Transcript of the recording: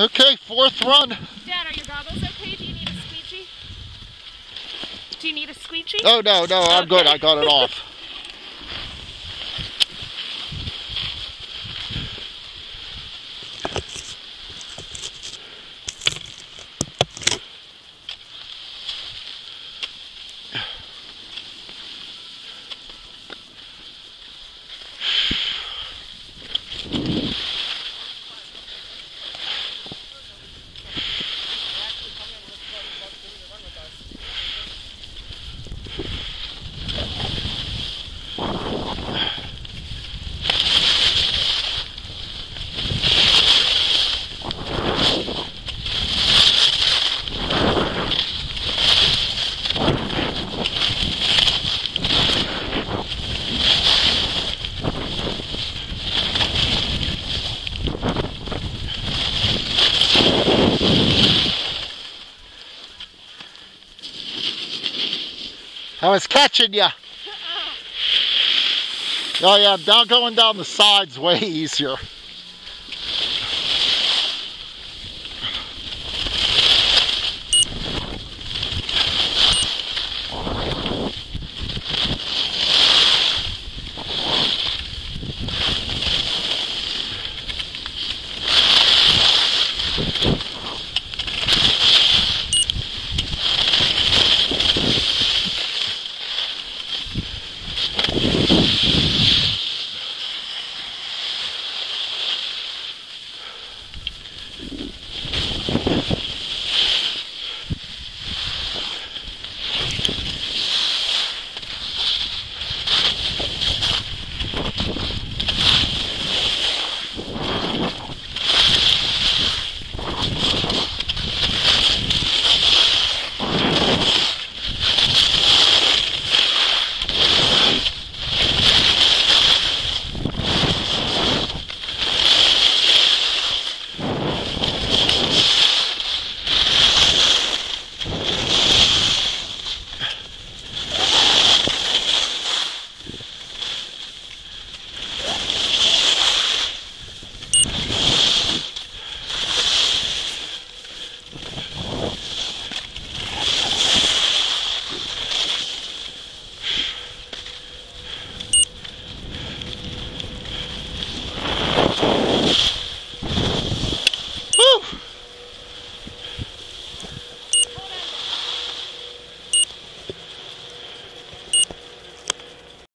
Okay, fourth run. Dad, are your goggles okay? Do you need a squeegee? Do you need a squeegee? Oh, no, no, I'm good. I got it off. I was catching you. Oh yeah, down going down the sides way easier.